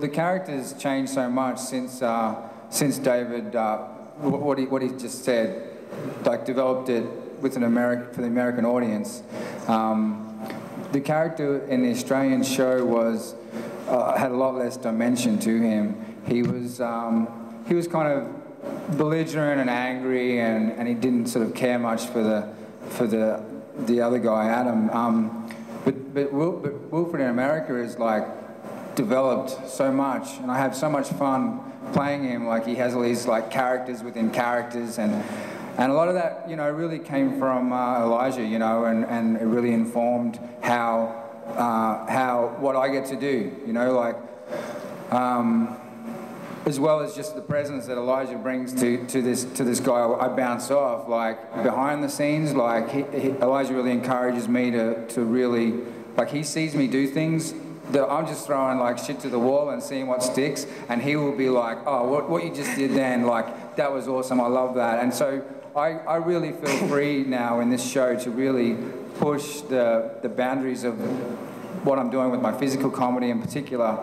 The character's changed so much since uh, since David uh, what he what he just said, like developed it with an American for the American audience. Um, the character in the Australian show was uh, had a lot less dimension to him. He was um, he was kind of belligerent and angry, and, and he didn't sort of care much for the for the the other guy, Adam. Um, but but, Wil- but Wilfred in America is like developed so much, and I have so much fun playing him. Like he has all these like characters within characters, and and a lot of that, you know, really came from uh, Elijah, you know, and and it really informed how uh, how what I get to do, you know, like. Um, as well as just the presence that Elijah brings to, to this to this guy, I bounce off. Like behind the scenes, like he, he, Elijah really encourages me to to really like he sees me do things that I'm just throwing like shit to the wall and seeing what sticks, and he will be like, oh, what what you just did then, like that was awesome. I love that, and so. I, I really feel free now in this show to really push the, the boundaries of what I'm doing with my physical comedy in particular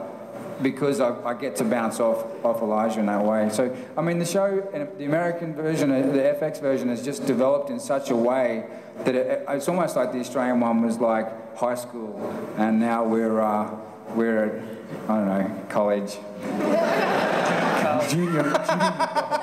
because I, I, get to bounce off, off Elijah in that way. So, I mean, the show, the American version, uh, the FX version, has just developed in such a way that it, it's almost like the Australian one was like high school, and now we're, uh, we're at, I don't know, college. junior, junior